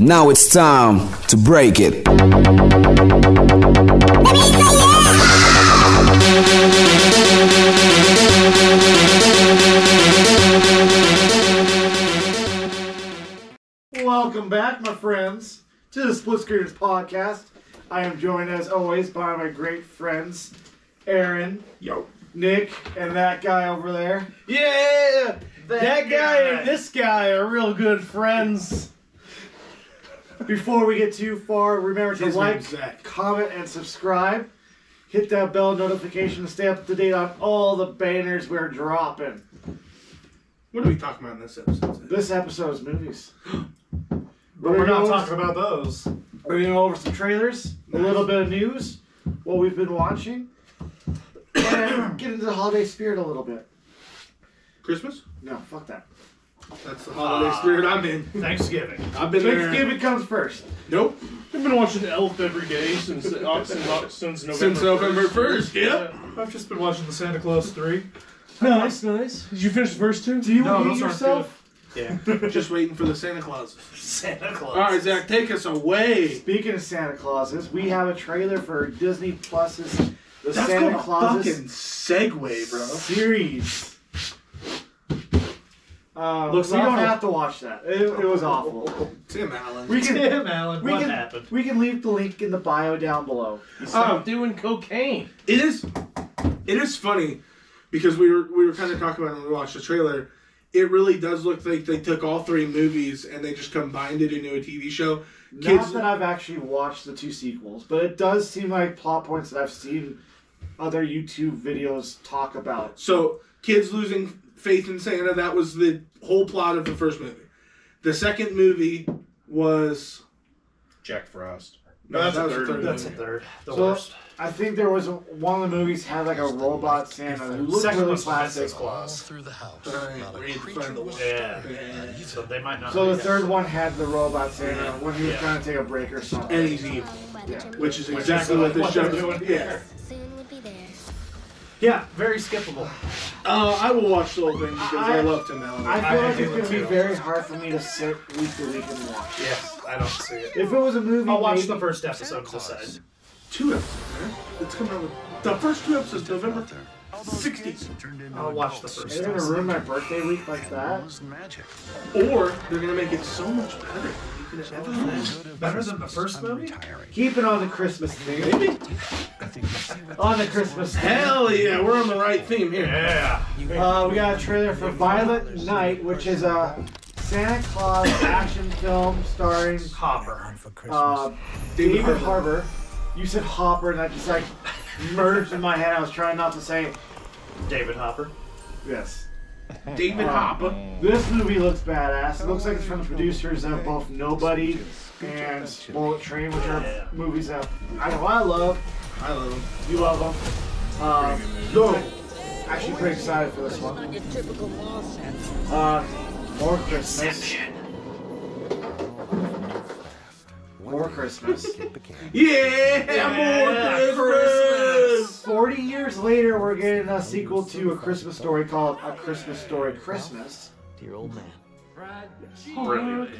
Now it's time to break it. Welcome back, my friends, to the Split Screeners podcast. I am joined, as always, by my great friends, Ahron, Yo. Nick, and that guy over there. Yeah, that, guy guy. and this guy are real good friends. Before we get too far, remember to His like, comment, and subscribe. Hit that bell notification to stay up to date on all the banners we're dropping. What are we talking about in this episode? This episode is movies. But we're not talking about those. We're going to go over some trailers, a little bit of news, what we've been watching, and get into the holiday spirit a little bit. Christmas? No, fuck that. That's the holiday spirit I'm in. Thanksgiving. I've been there. Thanksgiving comes first. Nope. I've been watching Elf every day since uh, since, uh, since November. Since November 1st, yep. I've just been watching the Santa Clause 3. Nice, nice. Did you finish the first two? Do you No, hate those aren't yourself? Yeah. Just waiting for the Santa Claus. Santa Claus. All right, Zach, take us away. Speaking of Santa Clauses, we have a trailer for Disney Plus's The That's Santa called a Clauses fucking segue, bro. series. Uh, Looks we don't have to watch that. It, it was awful. Tim Allen. We can Tim Allen, we what can happened? we can leave the link in the bio down below. Stop Um, doing cocaine. It is. It is funny because we were we were kind of talking about it when we watched the trailer. It really does look like they took all three movies and they just combined it into a TV show. Not that I've actually watched the two sequels, but it does seem like plot points that I've seen other YouTube videos talk about. So kids losing faith in Santa. That was the whole plot of the first movie. The second movie was Jack Frost. no, that's that a third third. That's a third. The So worst. I think there was a, one of the movies had like a robot Santa who looked Second really classic. Princess Claus. through the house. Alright, Not a we need to creature find the was. Yeah. Uh, yeah. So they might not. So the third one had the robot Santa when he was Yeah. trying to take a break or something. And he's evil, Yeah. which is Which exactly is what this what show is. doing Yeah. Yeah, very skippable. Uh, I will watch the whole thing because I, I- love Tim Allen. I feel I like do it's going to be too. very hard for me to sit week to week and watch. Yes, I don't see it. If it was a movie, I'll watch maybe, the first episode to decide. two episodes, man. It's coming out with the first two episodes, November 16th. I'll watch the first They're going to ruin my birthday week like that. magic. Or they're gonna make it so much better. You can ever imagine. Better than the first movie? Retiring. Keep it on the Christmas theme. Maybe. On the Christmas theme. Hell yeah, we're on the right theme here. Yeah. Uh, we got a trailer for Violent Night, which is a Santa Claus action film starring Hopper. uh, David David Harbour. You said Hopper, and I just like merged in my head. I was trying not to say David Hopper. yes. David Hopper. This movie looks badass. It looks like it's from the producers of both Nobody and Bullet Train, which are Yeah. movies that I know I love. I love them. You love them. Um, Go. actually, pretty excited for this one. Uh, more Christmas. More Christmas. Yeah, more Christmas. 40 years later, we're getting a sequel to A Christmas Story called A Christmas Story Christmas. Dear old man. Brilliant.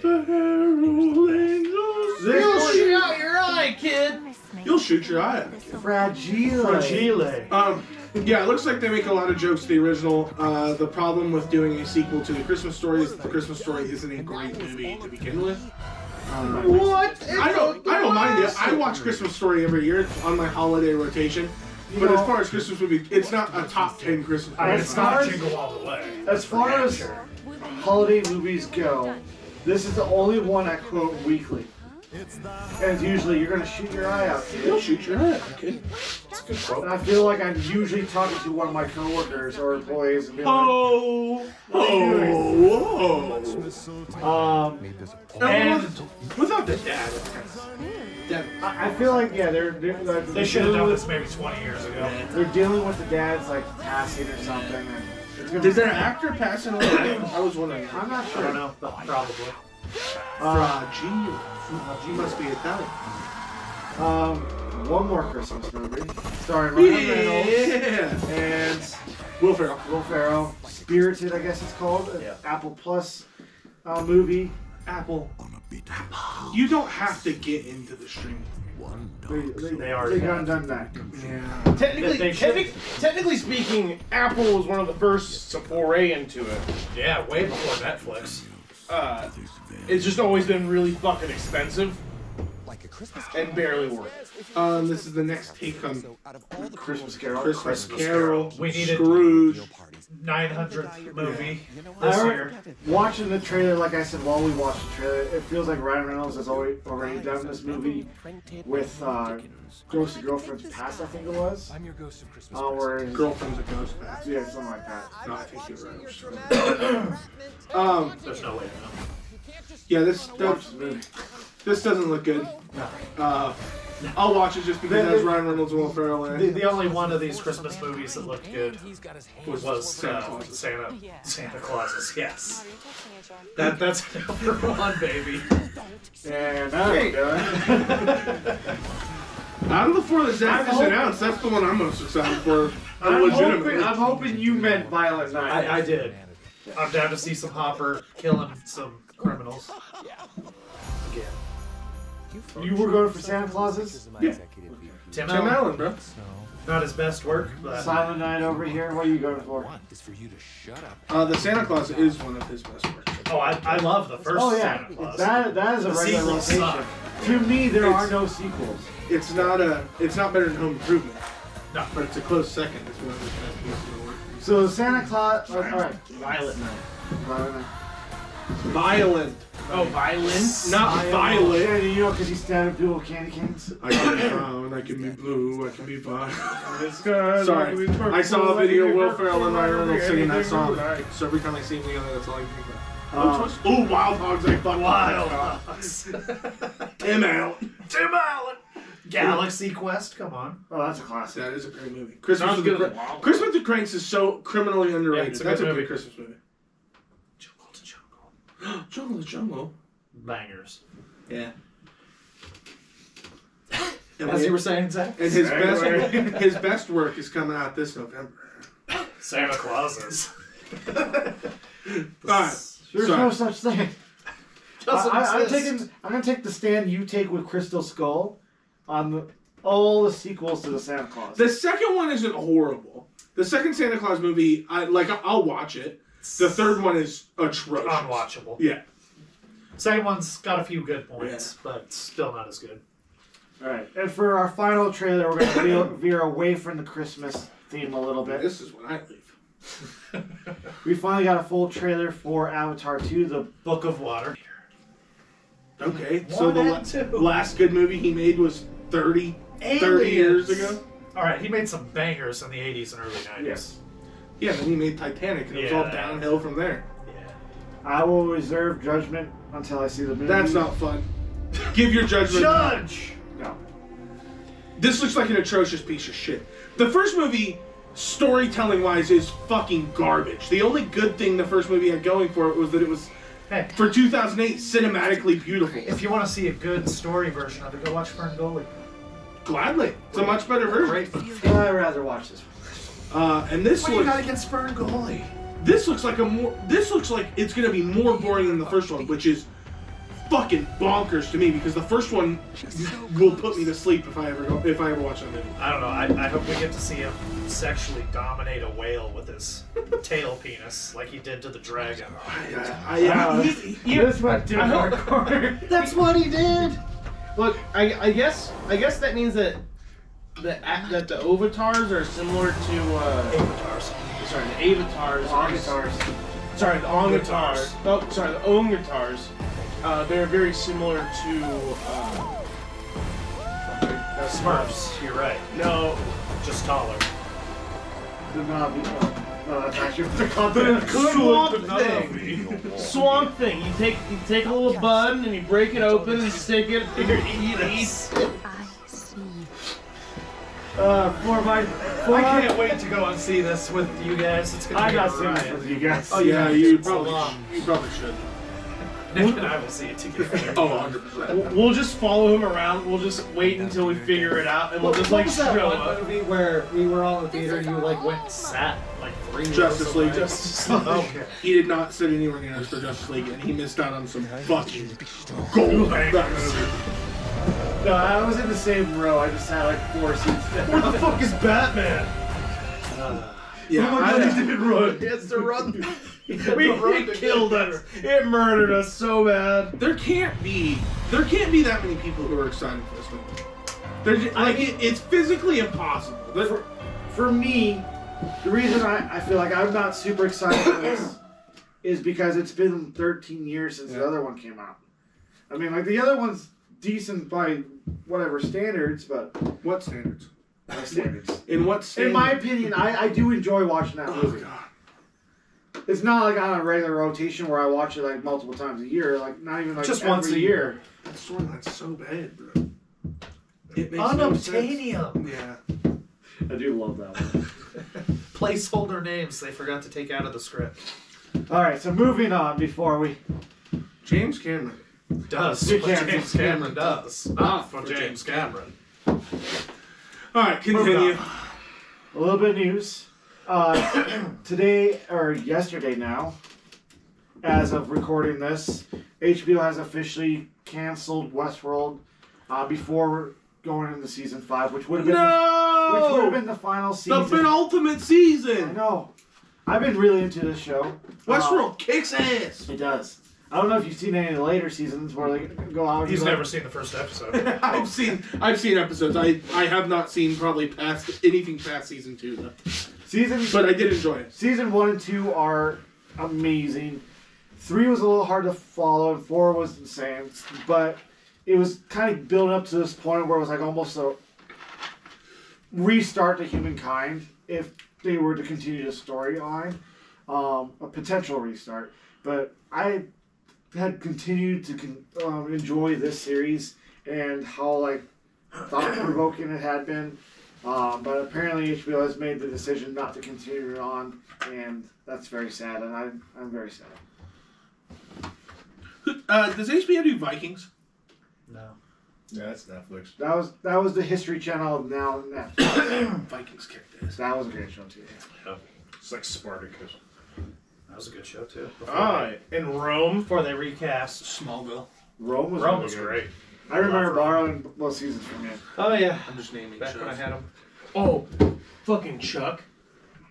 You'll shoot out your eye, kid. You'll shoot your eye out. Fragile. Fragile. Um, yeah, it looks like they make a lot of jokes to the original. Uh, the problem with doing a sequel to the Christmas story is that the Christmas story isn't a great movie to begin with. Um, What? I don't, I don't mind it. I watch Christmas Story every year on my holiday rotation. But know- as far as Christmas movie, it's not a top ten Christmas I mean, movie. it's not Jingle All the Way. As far as holiday movies go, this is the only one I quote weekly. And usually you're gonna shoot your eye out, You'll shoot your eye out, kid. And I feel like I'm usually talking to one of my coworkers or employees and being like, Oh, oh, whoa. um, And without the dad, it's dad. I I feel like yeah, they're, they're like, They they're should have done with this maybe 20 years ago. they're dealing with the dad's like passing or something. And it's gonna Did their actor pass it away? I was wondering. I'm not sure. I sure. don't know, but probably. Uh, Fragile. Fragile must be Italian. um, one more Christmas movie starring Ryan Reynolds Yeah. and Will Ferrell. Will Ferrell. Spirited, I guess it's called. an Yeah. Apple Plus uh, movie. Apple. you don't have to get into the streaming. They, they, They already they have. done done that. Yeah. Technically, They should- technic- technically speaking, Apple was one of the first to foray into it. Yeah, way before Netflix. Uh, it's just always been really fucking expensive Like a Christmas carol. and barely worth it. Um, this is the next take on Christmas Carol. Christmas Carol, We needed- Scrooge. 900th movie I this year. Watching the trailer, like I said, while we watched the trailer, it feels like Ryan Reynolds has already, already done this movie with uh, Ghost of Girlfriend's Past, I think it was. I'm your ghost of Christmas. Uh, where Girlfriend's a ghost. Back. yeah, something like that. No, I think you're right. um, There's no way to know. Yeah, this does, the movie. this doesn't look good. Uh, I'll watch it just because it has Ryan Reynolds and Will Ferrell in The, it. the only one of these Christmas movies that looked good He's got his hands Was was Santa uh, Claus. Santa Santa Clauses. Yes, Are you texting each other? that that's number one, baby. And I'm done. Out of the four that Zach just announced, that's the one I'm most excited for. I'm hoping, I'm hoping you meant Violent Night. I, I did. I'm down to see some Hopper killing some criminals. yeah. Again. You were going for Santa Clauses? Yeah. Tim, Tim Allen, Allen, bro. not his best work, but Silent Night over here. What are you going for? is for you to shut up. Uh, the Santa Clause is one of his best works. oh, I, I love the first Oh yeah, Santa Claus. that that is a The regular sequels rotation. suck. To me, there It's- are no sequels. It's not a. It's not better than Home Improvement, No. but it's a close second. It's one of his best pieces of work. So Santa Clause. All right, Violet Night. Violent Night. Violent, Oh, violent? not violent. Yeah, you know, because he stabbed people with candy canes. I can be brown, I can be blue, I can be violent. It's good. Sorry, I saw a video of Will Ferrell and Ryan Reynolds singing that song. So every time I see them together, that's all I can think Um, about. Oh, Wild Hogs, I fucking Wild. Hogs. Tim Allen. Tim Allen. Galaxy Quest. Come on. oh, that's a classic. That is a great movie. Christmas Sounds with the good as Cra- Wild Christmas with the Cranks is so criminally underrated. it's a That's good a movie. good Christmas movie. Jungle to jungle. Jungle to Jungle. Bangers. Yeah. And, As we- you were saying, Zach. and his best Anyway. his best work is coming out this November. Santa Clauses. Alright. There's Sorry. no such thing. Doesn't I, I, I'm exist. taking. I'm gonna take the stand you take with Crystal Skull on the, all the sequels to the Santa Clause. The second one isn't horrible. The second Santa Clause movie, I like. I'll watch it. The third one is atrocious. unwatchable. Yeah. Second one's got a few good points, but still not as good. All right, and for our final trailer, we're gonna veer, veer away from the Christmas theme a little bit. This is when I leave. We finally got a full trailer for Avatar 2, the Book of Water. Okay. So One the and la- two. last good movie he made was 30, 30 years ago. All right, he made some bangers in the 80s and early 90s. Yes. Yeah, then he made Titanic, and it was all downhill from there. Yeah. I will reserve judgment until I see the movie. That's not fun. Give your judgment. Judge! No. This looks like an atrocious piece of shit. The first movie, storytelling wise, is fucking garbage. The only good thing the first movie had going for it was that it was, Hey, for 2008, cinematically beautiful. if you want to see a good story version of it, go watch Ferngully. Gladly. It's a much better version. Great. I'd rather watch this one. Uh, and this What do you looks, got against Ferngully? this looks like a more, this looks like it's gonna be more boring than the first one, which is fucking bonkers to me because the first one will put me to sleep if I ever go, if I ever watch that movie. I don't know. I, I hope we get to see him sexually dominate a whale with his tail penis, like he did to the dragon. I, I, I, he- he- this went too hardcore. That's what he did. Look, I, I guess I guess that means that the that the avatars are similar to uh, Avatars. sorry the avatars. are- Guitars. Sorry, the ongatars. Ongatars. Oh, sorry, the ongatars. Uh, they're very similar to. Uh, uh, Smurfs. You're right. No, Just taller. The Na'vi. No, that's actually what they're called. The Swamp Thing. Swamp Thing. You take you take a little bud and you break it open and stick it in your eat I see. Uh, for my. For I can't wait to go and see this with you guys. It's gonna I be got a seen this with you guys. Oh yeah, you So probably long. you probably should. Nick and I will see it together. Oh, 100 percent. We'll- We'll just follow him around. We'll just wait until we figure it out, and we'll just like what was that show one up. movie where we were all in the theater and you like went and sat like three rows Justice League. away? Justice Okay. He did not sit anywhere near us for Justice League, and he missed out on some fucking gold. That movie. No, I was in the same row. I just had like four seats Where the fuck is Batman? Yeah, oh my god, I- he did run. He has to run. we, run it to killed get us. It murdered us so bad. there can't be there can't be that many people who are excited for this movie. There's just, like it, it's physically impossible. There- For, for me, the reason I, I feel like I'm not super excited for this is because it's been 13 years since the other one came out. I mean, like the other one's decent by whatever standards, but what standards? my standards. In what standards? In my opinion, I, I do enjoy watching that oh movie. god. It's not like on a regular rotation where I watch it like multiple times a year. Like not even like Just every once a year. That storyline's so bad, bro. It makes no sense. Unobtainium. Yeah. I do love that one. Placeholder names they forgot to take out of the script. All right, so moving on before we. James Cameron. Does You what James Cameron does. Not for James Cameron. All right, continue. A little bit of news. Uh, today, or yesterday now, as of recording this, HBO has officially canceled Westworld uh, before going into season five, which would have been which would have No. been the final season, The season. penultimate I season. know. I've been really into this show. Westworld kicks ass. Uh, it does. I don't know if you've seen any of the later seasons where they go out. and He's be like- never seen the first episode. I've seen I've seen episodes. I I have not seen probably past anything past season two though. season, But I did enjoy it. Season one and two are amazing. Three was a little hard to follow, and four was insane. But it was kind of built up to this point where it was like almost a restart to humankind if they were to continue the storyline, um, a potential restart. But I had continued to con- um, enjoy this series and how like thought provoking it had been. Um, but apparently HBO has made the decision not to continue it on, and that's very sad. And I, I'm very sad. Uh, does HBO do Vikings? no. Yeah, that's Netflix. That was that was the History Channel now Netflix. Vikings kicked ass. that was a great show too. It's like Spartacus. That was a good show too. Ah, in Rome. Before they recast. Smallville. Rome was Rome really was good. great. I remember borrowing both seasons from you. Oh yeah. I'm just naming Back shows. when I had them. Oh, fucking Chuck.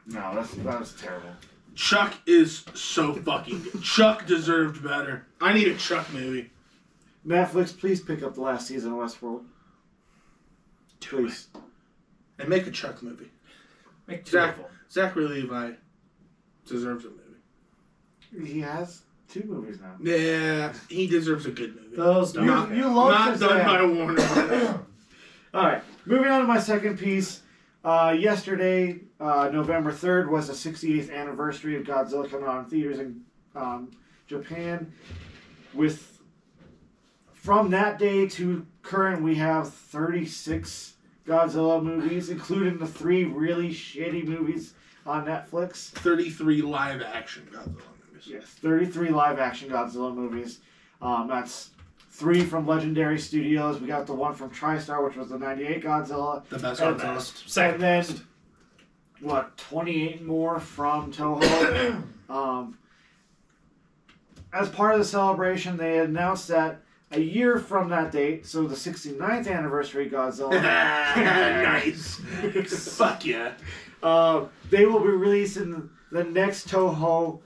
No, that's that was terrible. Chuck is so fucking. good. Chuck deserved better. I need a Chuck movie. Netflix, please pick up the last season of Westworld. Please. And make a Chuck movie. Make two Zach, them. Zachary Levi deserves a movie. He has two movies now. Yeah, he deserves a good movie. Those You, don't. you love Not done by Warner. All right, moving on to my second piece. Uh, yesterday, uh, November 3rd, was the 68th anniversary of Godzilla coming out in theaters in um, Japan. With from that day to current, we have 36 Godzilla movies, including the three really shitty movies on Netflix. 33 live action Godzilla movies. Yes, 33 live action Godzilla movies. Um, that's three from Legendary Studios. We got the one from TriStar, which was the 98 Godzilla. The best And Godzilla. Best. Second and then, best. what, 28 more from Toho. um, as part of the celebration, they announced that a year from that date, so the 69th anniversary Godzilla, nice. Fuck yeah. uh, they will be releasing the next Toho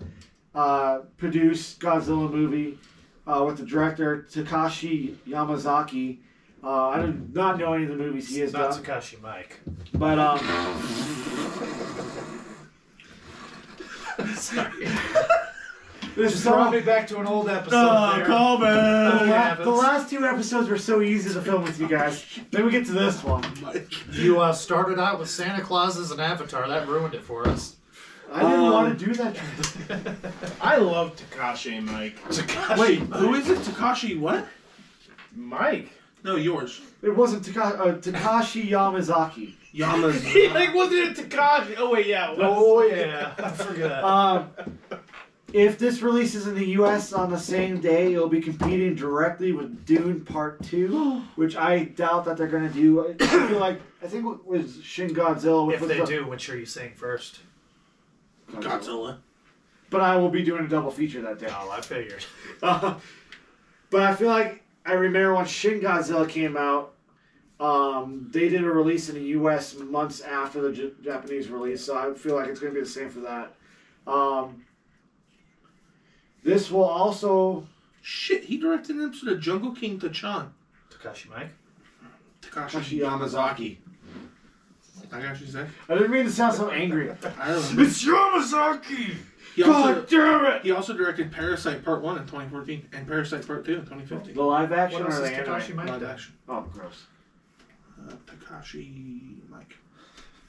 uh, produced Godzilla movie uh, with the director Takashi Yamazaki. Uh, I do not know any of the movies he has Not done, Takashi Mike. but um, Sorry. this is Brought so, me back to an old episode. Oh, there. call the, back. la- the last two episodes were so easy to film with you guys. Then we get to this one. You uh, started out with Santa Claus as an avatar. That ruined it for us. I didn't Um, want to do that. I love Takashi and Mike. Wait, who is it? Takashi what? Mike. No, yours. It wasn't Taka- uh, Takashi Yamazaki. Yama's. He like wasn't it Takashi? Oh wait, yeah. it was. Oh, Yeah, I forgot. Um, If this releases in the U.S. on the same day, it'll be competing directly with Dune Part Two, which I doubt that they're going to do. I feel like I think it was Shin Godzilla. Which If was they the- do, which are you saying first? Godzilla. but I will be doing a double feature that day. Oh, I figured. Uh, but I feel like I remember when Shin Godzilla came out, um, they did a release in the U.S. months after the J- Japanese release, so I feel like it's going to be the same for that. Um, this will also Shit, he directed an episode of Jungle King Tar-chan. Takashi Mike. Takashi Yamazaki. I got you, Zach. I didn't mean to sound so angry. I remember. It's Yamazaki. He also, God damn it! he also directed Parasyte Part 1 in 2014 and Parasyte Part 2 in 2015. The live action What or the Takashi anime? Mike Live action. Oh, gross. Uh, Takashi Mike.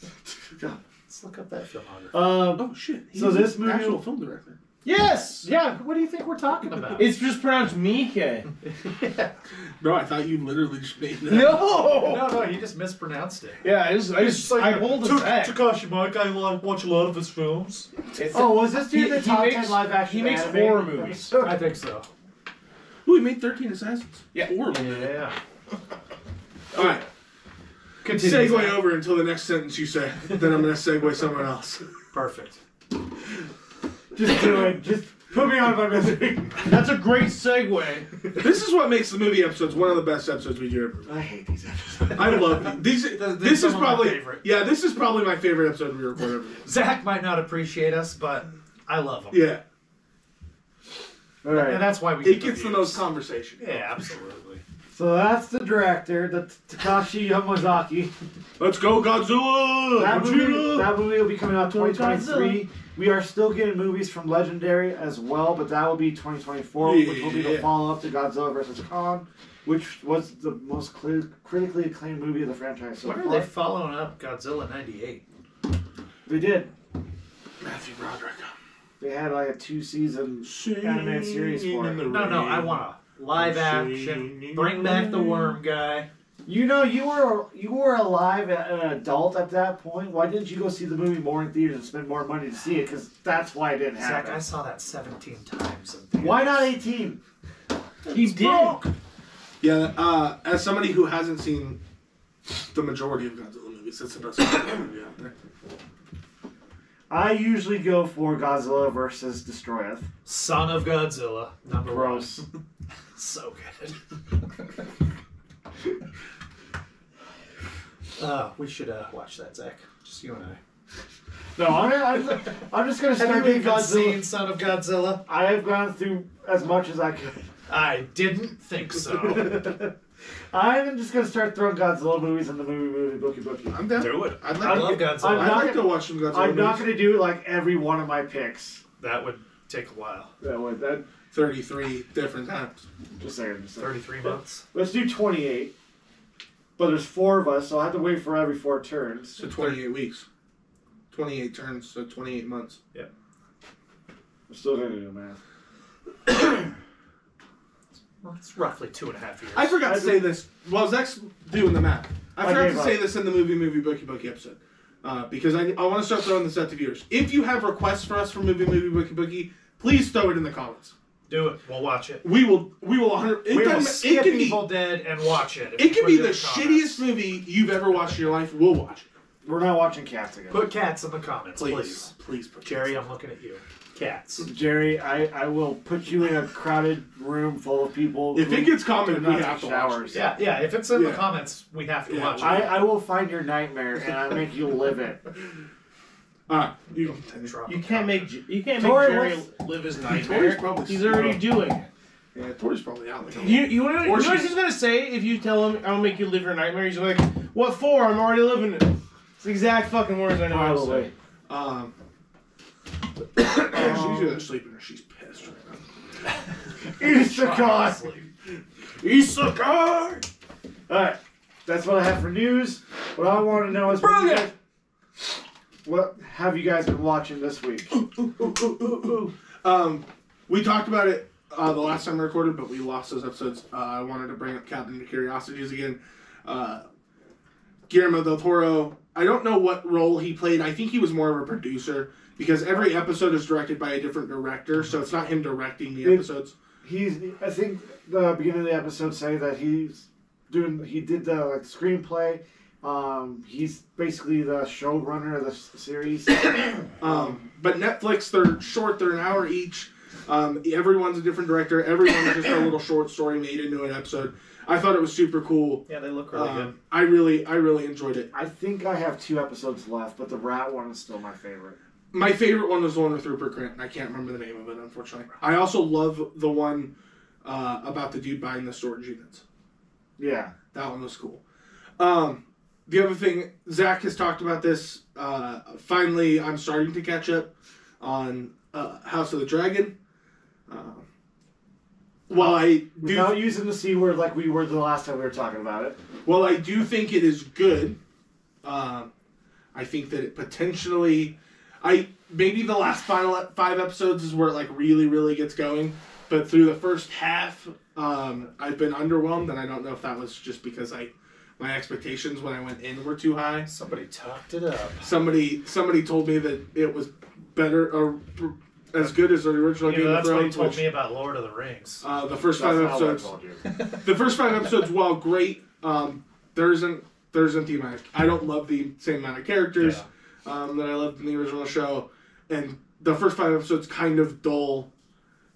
God. Let's look up that filmography. Um, Oh shit. He's So this an movie- actual film director. Yes. yeah, what do you think we're talking about? It's just pronounced Mike. Bro, I thought you literally just made that. No. no, no, you just mispronounced it. Yeah, I just, I just, I hold his back. Takashi Mike, I like, watch a lot of his films. oh, was this dude He- the he top makes- ten live action? he makes anime horror movies. I think so. Ooh, he made 13 Assassins. Yeah. Horrible. Yeah. Alright. Continue. Segue over until the next sentence you say. then I'm going to segue somewhere else. Perfect. Just do it. Just put me on my misery. That's a great segue. this is what makes the movie episodes one of the best episodes we do ever. I hate these episodes. I love these. These, They're this is some of my probably favorite. yeah. This is probably my favorite episode we record ever. Zach might not appreciate us, but I love him. Yeah, All And right. that's why we it get gets the views. most conversation. Yeah, absolutely. So that's the director, the T- Takashi Yamazaki. Let's go Godzilla! That movie, Gojira! that movie will be coming out Go 2023. We are still getting movies from Legendary as well, but that will be 2024, which will be the follow up to Godzilla vs. Kong, which was the most cli- critically acclaimed movie of the franchise so When are they following up Godzilla 98? They did. Matthew Broderick. They had like a two season animated series for it. No, no, I want a live action. Bring back the worm guy. You know, you were you were alive at an adult at that point. Why didn't you go see the movie more in theaters and spend more money to see it? Because that's why it didn't Zach, happen. I saw that 17 times. In theaters. Why not 18? He did. Yeah, uh, as somebody who hasn't seen the majority of Godzilla movies, it's the best movie out there. I usually go for Godzilla versus Destoroyah. Son of Godzilla, number Gross. one. So good. uh, we should uh, watch that, Zach. Just you and I. No, I'm, I'm, I'm just gonna Have start you getting even seen Godzilla. Son of Godzilla? I have gone through as much as I could. I didn't think so. I'm just gonna start throwing Godzilla movies in the movie movie bookie bookie. I'm down. Do it. I'd I like, love to, Godzilla. I'm I'd not like to gonna- watch some Godzilla I'm not movies. gonna do like every one of my picks. that would take a while. That would that 33 different times. just saying. Just saying. 33 months. Let's do 28. But there's four of us, so I have to wait for every four turns. So 28 weeks. 28 turns, so 28 months. I'm still gonna do math. Well, it's roughly two and a half years. I forgot I to say this. While Zach's doing the math, I I forgot gave to up. say this in the movie movie bookie bookie episode. Uh, because I, I want to start throwing this out to viewers. If you have requests for us for movie movie bookie bookie, please throw it in the comments. Do it. We'll watch it. We will we will 100 it, we will doesn't- skip it can be Dead and watch it. it can be the shittiest movie you've ever watched in your life. We'll watch it. We're not watching cats again. Put cats in the comments, please. Please, please, put Jerry, I'm looking at you. Cats. Jerry, I, I will put you in a crowded room full of people. If it gets do commented, we take have to watch showers. Yeah, yeah. If it's in Yeah. the comments, we have to Yeah. watch it. I, I will find your nightmare and I make you live it. All right, you You can't make J- you can't make Tori, Jerry what's- live his Tori's nightmare. probably He's already doing. it. Yeah, Tori's probably out. Like, You you know, you know Or what she's- he's gonna say if you tell him I'll make you live your nightmare? He's like, "What for? I'm already living it." It's the exact fucking words I know. how to Probably. say. Um, she's either sleeping or she's pissed right now. Eat the god. He's. Alright, that's what I have for news. What I want to know is what, you guys, what have you guys been watching this week? Um, we talked about it uh, the last time we recorded, but we lost those episodes. Uh, I wanted to bring up Cabinet of Curiosities again. Uh, Guillermo del Toro. I don't know what role he played. I think he was more of a producer because every episode is directed by a different director, so it's not him directing the It- episodes. He's. I think the beginning of the episode say that he's doing. He did the like screenplay. Um, he's basically the showrunner of the s- series. Um, but Netflix, they're short. They're an hour each. Um, everyone's a different director. Everyone's just a little short story made into an episode. I thought it was super cool. Yeah, they look really good. Um, I really, I really enjoyed it. I think I have two episodes left, but the rat one is still my favorite. My favorite one was the one with Rupert Grint, and I can't remember the name of it, unfortunately. I also love the one uh, about the dude buying the storage units. Yeah. That one was cool. Um, the other thing, Zach has talked about this. Uh, finally, I'm starting to catch up on uh, House of the Dragon. While I do, Without using the c word like we were the last time we were talking about it. Well, I do think it is good, um, I think that it potentially, I maybe the last final five episodes is where it like really really gets going. But through the first half, um, I've been underwhelmed, and I don't know if that was just because I my expectations when I went in were too high. Somebody talked it up. Somebody somebody told me that it was better or as good as the original You know, Game of that's what he told me about Lord of the Rings. uh, the first That's five not what I episodes, the first five episodes, while great, um, there isn't there isn't the amount. Of, I don't love the same amount of characters um, that I loved in the original show, and the first five episodes kind of dull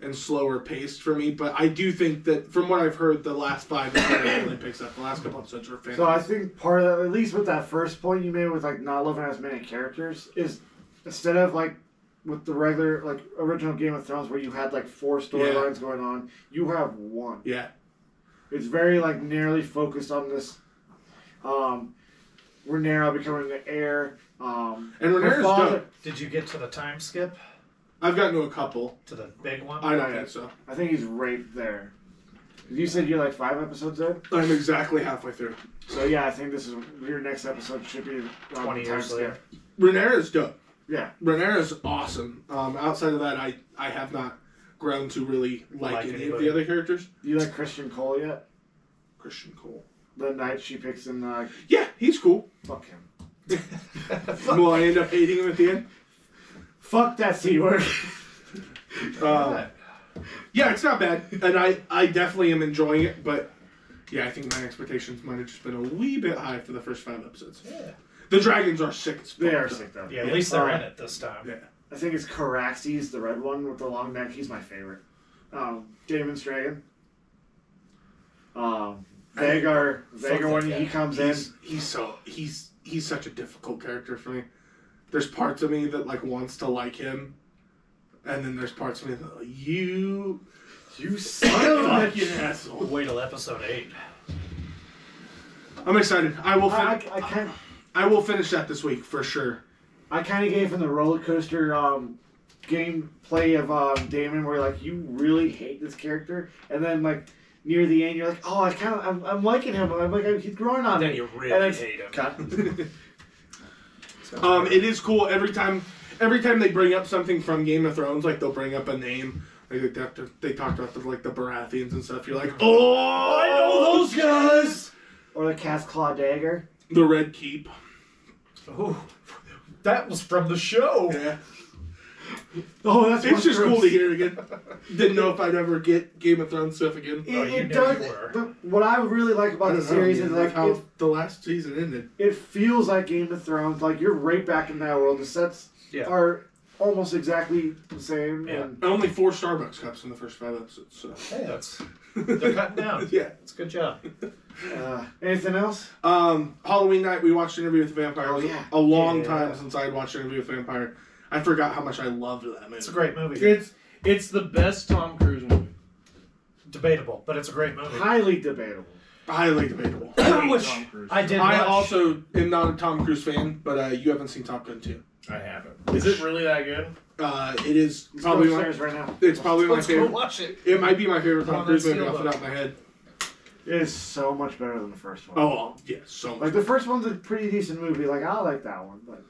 and slower paced for me. But I do think that from what I've heard, the last five is where really picks up. The last couple episodes were fantastic. So I think part of that, at least with that first point you made with like not loving as many characters, is instead of like with the regular like original Game of Thrones where you had like four storylines going on, you have one. yeah, It's very like narrowly focused on this. Um, Rhaenyra becoming the heir. Um, and Rhaenyra's father- dope. Did you get to the time skip? I've gotten to a couple. To the big one? I don't think so. I think he's right there. You said you're like five episodes in, I'm exactly halfway through. so yeah, I think this is your next episode should be um, 20 years later. Rhaenyra's dope. Yeah, Rhaenyra's awesome. Um, outside of that, I I have not grown to really like, Like any of the other characters. do you like Criston Cole yet? Criston Cole. The knight she picks in uh, Yeah, he's cool. fuck him. Will I end up hating him at the end? Fuck that c word. Um, yeah, it's not bad, and I I definitely am enjoying it. But yeah, I think my expectations might have just been a wee bit high for the first five episodes. Yeah. The dragons are sick as. They are sick though. Yeah, at least they're Uh, in it this time. Yeah. I think it's Caraxes, the red one with the long neck. He's my favorite. Um, Daemon's dragon. Um, Vhagar, Vhagar when he guy. comes in. He's he's so he's he's such a difficult character for me. There's parts of me that like wants to like him, and then there's parts of me that like, you you son of a fucking asshole. Wait till episode 8. I'm excited. I will fin- I, I, I, I will finish that this week for sure. I kind of gave him the roller coaster um, gameplay of um, Daemon, where like you really hate this character, and then like near the end, you're like, oh, I kind of I'm, I'm liking him. I'm like he's growing on Then me. you And really it's- hate him. Cut. Um, it is cool every time. Every time they bring up something from Game of Thrones, like they'll bring up a name. Like they, have to, they talked about the, like the Baratheons and stuff. You're like, oh, I know those guys. or the Cat's Claw Dagger. The Red Keep. Oh, that was from the show. Yeah, Oh, that's it's just cool to hear again. Didn't know if I'd ever get Game of Thrones stuff again. It, Oh, you it knew does. you were. But what I really like about the series is like how it, the last season ended. it feels like Game of Thrones. Like you're right back in that world. The sets Yeah. are almost exactly the same. Yeah. And Only four Starbucks cups in the first five episodes. So. Hey, that's they're cutting down. yeah. It's a good job. uh, anything else? Um, Halloween night, we watched Interview with the Vampire. Oh, It was yeah. A long Yeah. time since I had watched Interview with the Vampire. I forgot how much I loved that movie. It's a great movie. It's it's the best Tom Cruise movie. Debatable, but it's a great movie. Highly debatable. Highly debatable. Which Tom Cruise. I did. I watch- also am not a Tom Cruise fan, but uh, you haven't seen Top Gun 2. I haven't. Is it really that good? Uh, it is Let's probably go my, right now. it's probably my Let's go favorite. watch it. It might be my favorite Tom Cruise movie off the steel top of my head. It is so much better than the first one. Oh, yeah, so much. Like the first one's a pretty decent movie. Like I like that one, but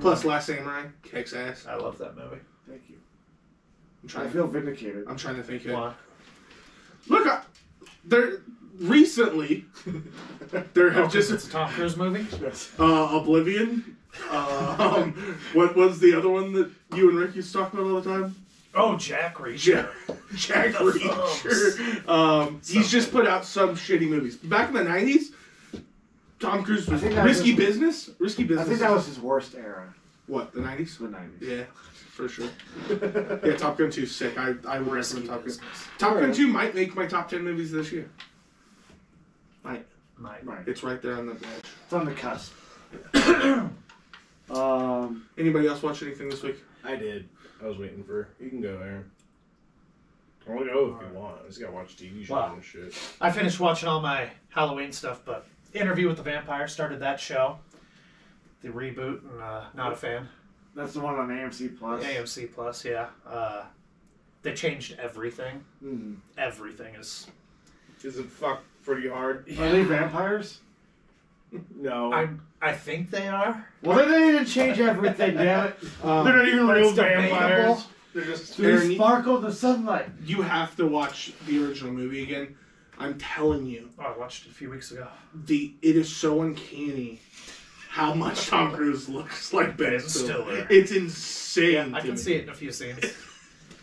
Plus, Last Samurai kicks ass. I love that movie. thank you. I'm trying. I to, feel vindicated. I'm trying to think. Here. Why? Look, I, there. recently, there have Just just it's a Tom Cruise movie. uh, Oblivion. Uh, um, what was the other one that you and Rick used to talk about all the time? Oh, Jack Reacher. Jack, Jack Reacher. Um, he's just put out some shitty movies. Back in the nineties, Tom Cruise was think that was risky his- business. Risky I business. think that was his worst era. what the nineties. The nineties. Yeah, for sure. yeah, Top Gun 2's sick. I I would recommend Top Gun. business. Top Gun Alright. 2 might make my top 10 movies this year. Might. Might. Right. It's right there on the edge. It's on the cusp. um, Anybody else watch anything this week? I did. I was waiting for. You can go, Ahron. I'll go if you want. I just gotta watch TV shows Wow. and shit. I finished watching all my Halloween stuff, but Interview with the Vampire started that show. The reboot, and uh, not a fan. that's the one on AMC Plus. AMC Plus, yeah. Uh, they changed everything. Mhm. Everything is. Is it fuck pretty hard? Are they vampires? No. I I think they are. Well, then they didn't change everything, damn it. Um, They're not even real it's debatable. vampires. They're just. they sparkle in the sunlight. You have to watch the original movie again. I'm telling you, Oh, I watched it a few weeks ago. the it is so uncanny how much Tom Cruise looks like Ben Stiller. It's insane. Yeah, I can me. see it in a few scenes.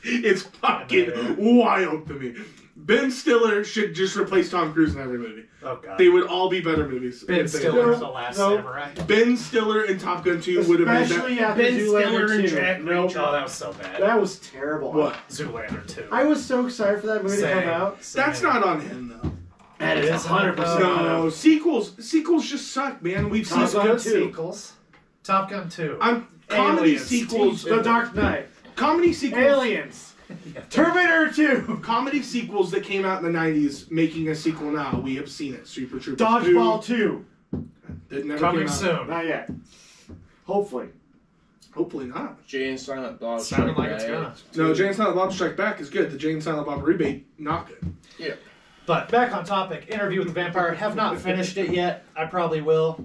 It's fucking Yeah. wild to me. Ben Stiller should just replace Tom Cruise in every movie. Oh god. They would all be better movies. ben if they- Stiller's the last no. samurai. Ben Stiller and Top Gun 2 would have been Especially that. after Ben Zoolander Stiller and 2. Jack Nope. Oh, that was so bad. That was terrible. What? Zoolander 2. I was so excited for that movie to Same, come out. same. That's not on him though. And It it's is 100% No, sequels sequels just suck, man. We've seen Top Top Gun Gun 2. sequels. Top Gun 2. I'm comedy Aliens, sequels. The Dark Knight. comedy sequels. Aliens. Terminator 2. Comedy sequels that came out in the '90s, making a sequel now. We have seen it. Super Troopers. Dodgeball 2. 2. That never Coming came out. soon. Not yet. Hopefully. Hopefully not. Jay and Silent Bob. Sounding Strike like it's Back. gonna. No, Jay and Silent Bob Strike Back is good. The Jay and Silent Bob Reboot, not good. Yeah. But back on topic, Interview with the Vampire. Have not finished it yet. I probably will.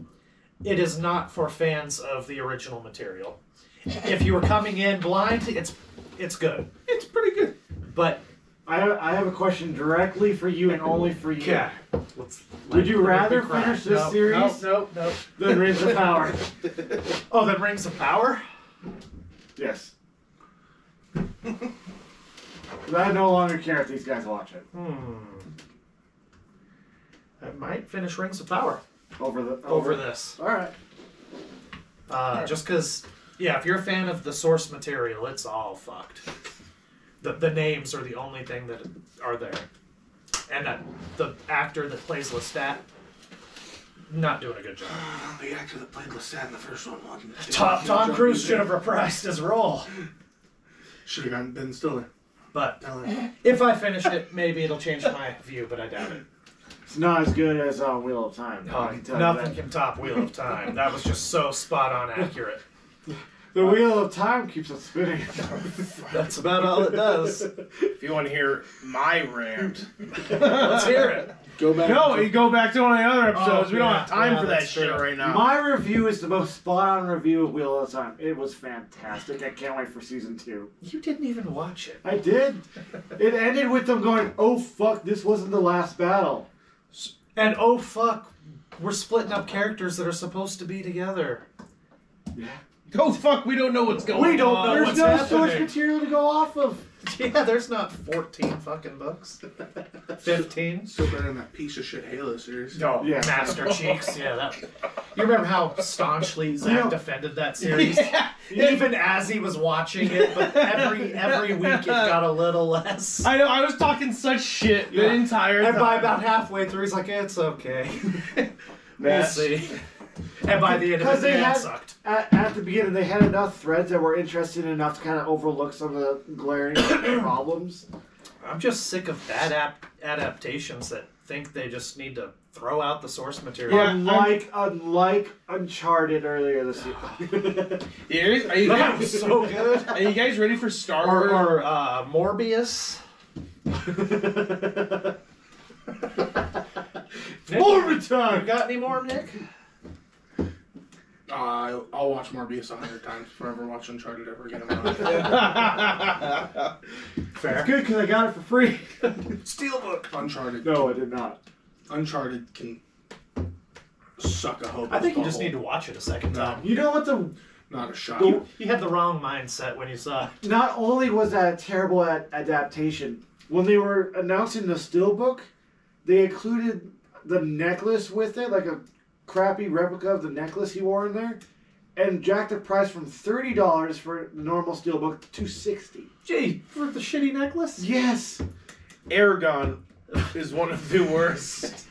It is not for fans of the original material. If you were coming in blind, it's it's good. It's pretty good. But I have, I have a question directly for you and only for you. yeah, let's. Would you rather finish this Nope, series Nope, nope, nope. than Rings of Power? Oh, then Rings of Power. Yes. I no longer care if these guys watch it. Hmm. I might finish Rings of Power Over the over this. All right. Uh, just because, yeah, if you're a fan of the source material, it's all fucked. The, the names are the only thing that are there. And uh, the actor that plays Lestat, not doing a good job. The actor that played Lestat in the first one wasn't. Tom, Tom Cruise should have reprised his role. Should have gotten Ben Stiller. But Tell if I finish it, maybe it'll change my view, but I doubt it. It's not as good as uh, Wheel of Time. I Oh, can tell you nothing can top Wheel of Time. That was just so spot on accurate. The Wheel of Time keeps us spinning. That's about all it does. If you want to hear my rant, Let's hear it. Go back. No, you go back to one of the other oh, episodes. Oh, we don't have time yeah, for that shit true. right now. My review is the most spot on review of Wheel of Time. It was fantastic. I can't wait for season two. You didn't even watch it. I did. It ended with them going, "Oh fuck, this wasn't the last battle." And oh fuck, we're splitting up characters that are supposed to be together. Oh fuck, we don't know what's going on. We don't on. know There's what's no happening? source material to go off of. Yeah, there's not 14 fucking books. 15. Still better than that piece of shit Halo series. No, Yeah. Master Cheeks. Yeah, that. You remember how staunchly Zach know- defended that series, Yeah. even as he was watching it. But every every week it got a little less. I know. I was talking such shit the Yeah. entire And time. by about halfway through, he's like, "It's okay, we'll That's- see." And by the end of Because it, they the had- sucked. At, at the beginning, they had enough threads that were interesting enough to kind of overlook some of the glaring problems. I'm just sick of bad ap- adaptations that think they just need to throw out the source material. Yeah. unlike unlike Uncharted earlier this year. Yeah, are you- are you That guys, was so good. are you guys ready for Star Wars? or uh, Morbius. Nick, More You got any more, Nick? Uh, I'll, I'll watch Morbius a hundred times before I ever watch Uncharted ever again. in my. It's good because I got it for free. Steelbook. Uncharted. no, I did not. Uncharted can suck a hope. I think you just need to watch it a second No. time. You know what the Not a shot. the You had the wrong mindset when you saw it. not only was that a terrible ad- adaptation, when they were announcing the steelbook, they included the necklace with it, like a crappy replica of the necklace he wore in there, and jacked the price from thirty dollars for the normal steelbook to sixty. Gee, for the shitty necklace? Yes. Eragon is one of the worst.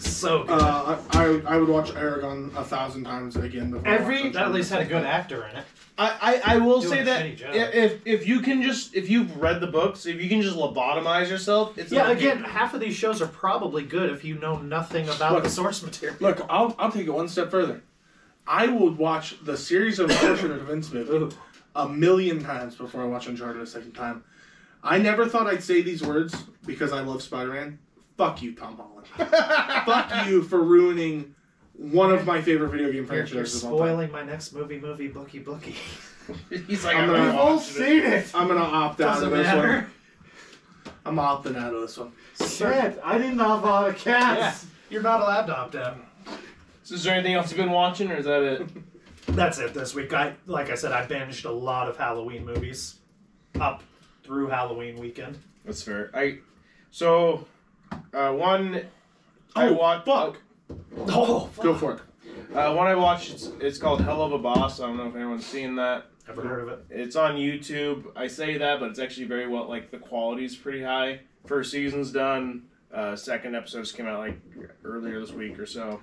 So good. Uh, I, I I would watch Eragon a thousand times again. Before Every- watch that at least had a good actor in it. I, I, I will Doing say a that shitty job. if if you can just if you've read the books, if you can just lobotomize yourself, it's Yeah, not- again, half of these shows are probably good if you know nothing about Look. the source material. Look, I'll I'll take it one step further. I would watch the series of Portrait of Vince movie a million times before I watch Uncharted a second time. I never thought I'd say these words because I love Spider-Man. Fuck you, Tom Holland. Fuck you for ruining one of my favorite video game You're, franchises you're of all time. spoiling my next movie, movie, bookie, bookie. He's like, I'm I'm gonna- We've all watch it. seen it. I'm gonna opt out Doesn't of this matter. one. I'm opting out of this one. Shit, I didn't know about a cat. Yeah, you're not allowed to opt out. So is there anything else you've been watching, or is that it? That's it this week. I like I said, I binged a lot of Halloween movies up through Halloween weekend. That's fair. I so uh, one I Oh, watched. fuck. Oh, Go for it. Uh, one I watched. It's, it's called Helluva Boss. I don't know if anyone's seen that. Ever heard of it? It's on YouTube. I say that, but it's actually very well. Like the quality's pretty high. First season's done. Uh, second episode just came out like earlier this week or so.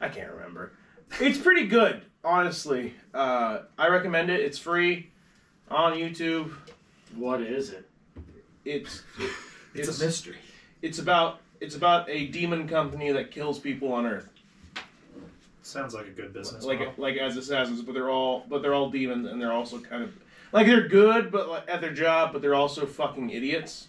I can't remember. It's pretty good, honestly. Uh, I recommend it. It's free on YouTube. What is it? It's It's, it's a mystery. it's about it's about a demon company that kills people on Earth. Sounds like a good business. like model. like as assassins, but they're all but they're all demons, and they're also kind of like they're good, but like, at their job, but they're also fucking idiots.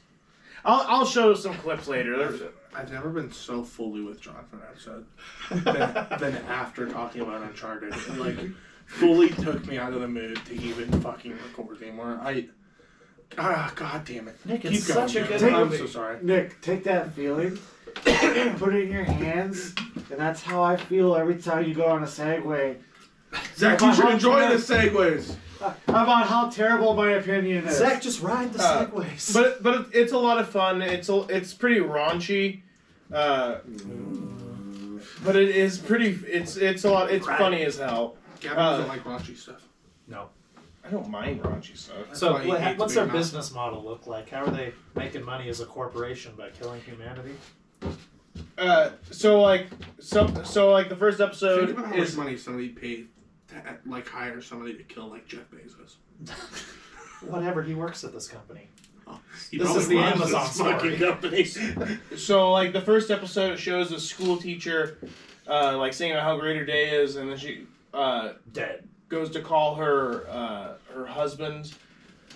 I'll I'll show some clips later. There's- I've never been so fully withdrawn from an episode than, than after talking about Uncharted. It like fully took me out of the mood to even fucking record anymore. I ah god damn it. Nick, Keep it's going, such a man. good I'm movie. so sorry. Nick, take that feeling, put it in your hands, and that's how I feel every time you go on a segue. Zach, you should enjoy the segues. About how terrible my opinion is. Zach, just ride the Uh, segues. but but it's a lot of fun. It's a, it's pretty raunchy, uh, but it is pretty. It's it's a lot. It's Right. funny as hell. Gavin Uh, doesn't like raunchy stuff. no. I don't mind raunchy stuff. So, why he what- hates what's being their not- business model look like? How are they making money as a corporation by killing humanity? Uh, so like so so like the first episode Think about how is much money somebody paid to like hire somebody to kill like Jeff Bezos. Whatever, he works at this company. He This probably is the runs Amazon this fucking company. So like the first episode shows a school teacher, uh, like saying about how great her day is, and then she uh, Dead. Goes to call her uh, her husband,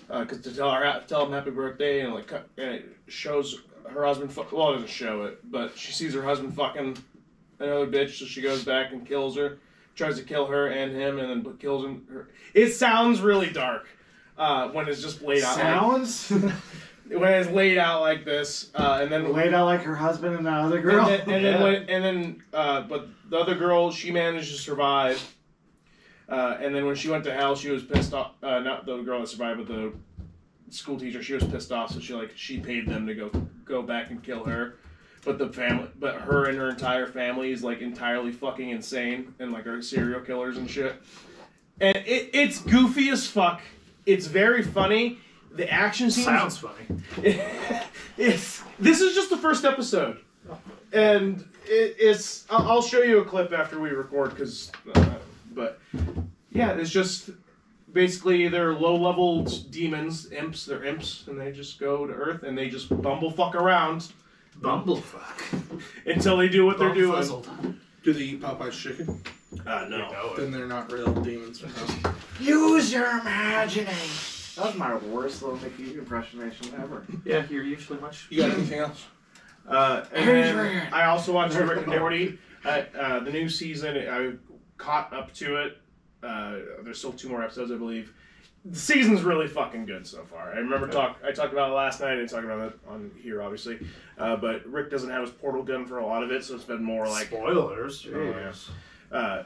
because to tell her tell him happy birthday, and like and it shows her husband. Fuck, well, it doesn't show it, but she sees her husband fucking another bitch, so she goes back and kills her, tries to kill her and him, and then kills him. Her. It sounds really dark. Uh, when it's just laid out, Sounds like, when it's laid out like this, uh, and then laid out like her husband and that other girl. and then, and then, Yeah. when, and then uh, but the other girl, she managed to survive. Uh, and then when she went to hell, she was pissed off. Uh, not the girl that survived, but the school teacher. She was pissed off, so she like she paid them to go go back and kill her. But the family, but her and her entire family is like entirely fucking insane and like are serial killers and shit. And it, it's goofy as fuck. It's very funny. The action scenes Sounds funny. it's this is just the first episode, and it, it's. I'll, I'll show you a clip after we record because, uh, but yeah, it's just basically they're low-level demons, imps. They're imps, and they just go to Earth and they just bumblefuck around Bumblefuck. until they do what they're doing. Bumfuzzled. Do they eat Popeye's chicken? Uh, You know it. Then they're not real demons. Use your imagination. That was my worst little Mickey impersonation ever. Yeah, you're usually much. You got anything else? Uh, and then I also watched Rick and Morty. Uh, uh, the new season, I caught up to it. Uh, there's still two more episodes, I believe. the season's really fucking good so far. I remember talk. I talked about it last night. I didn't talk about it on here, obviously. Uh, but Rick doesn't have his portal gun for a lot of it, so it's been more like Spoilers. Oh, jeez. uh,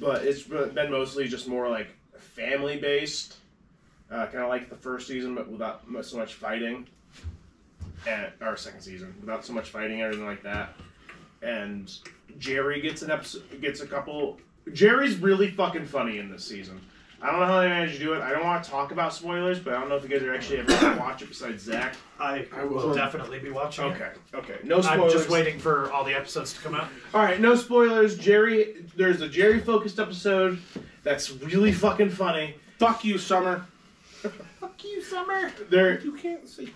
but it's been mostly just more like family based, uh, kind of like the first season, but without so much fighting. And our second season, without so much fighting, everything like that. And Jerry gets an episode, gets a couple. Jerry's really fucking funny in this season. I don't know how they managed to do it. I don't want to talk about spoilers, but I don't know if you guys are actually ever gonna watch it besides Zach. I, I will will. definitely be watching. it. Okay, okay, no I'm spoilers. just waiting for all the episodes to come out. All right, no spoilers. Jerry, there's a Jerry focused episode that's really fucking funny. Fuck you, Summer. Fuck you, Summer. There, You can't say